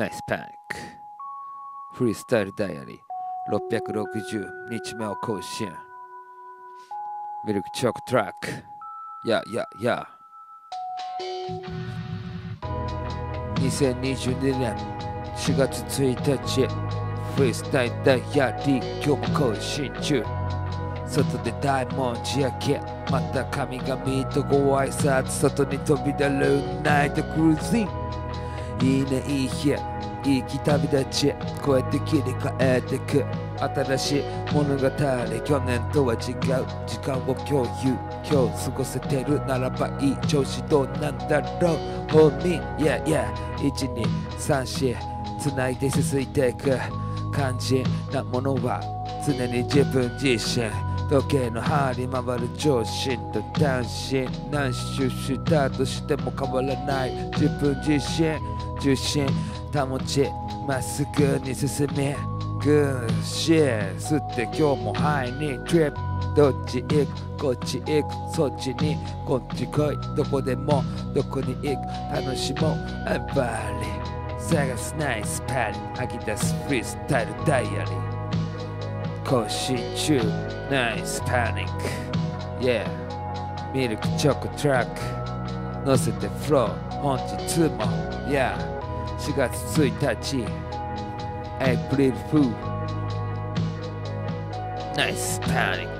ナイスパニックフリースタイルダイアリー660日目を更新。ミルクチョコトラックややや2022年4月1日フリースタイルダイアリー今日も更新中。外で大文字焼けまた神々とご挨拶外に飛び出るナイトクルージンいいねいい日。いい旅立ちこうやって切り替えてく。新しい物語去年とは違う時間を共有今日過ごせてるならばいい。調子どうなんだろう。Hold me yeah yeah 1234繋いで続いていく。肝心なものは常に自分自身。時計の針回る上心と単身。何周したとしても変わらない。自分自身重心。保ちまっすぐに進みグーシェ吸って今日もハイにトリップどっち行くこっち行くそっちにこっち来いどこでもどこに行く楽しもうあばり探すナイスパリ吐き出すフリースタイルダイアリー更新中ナイスパニック Yeah. ミルクチョコトラック乗せてフロー本日も。Yeah. 4月1日エイプリルフーナイスパニック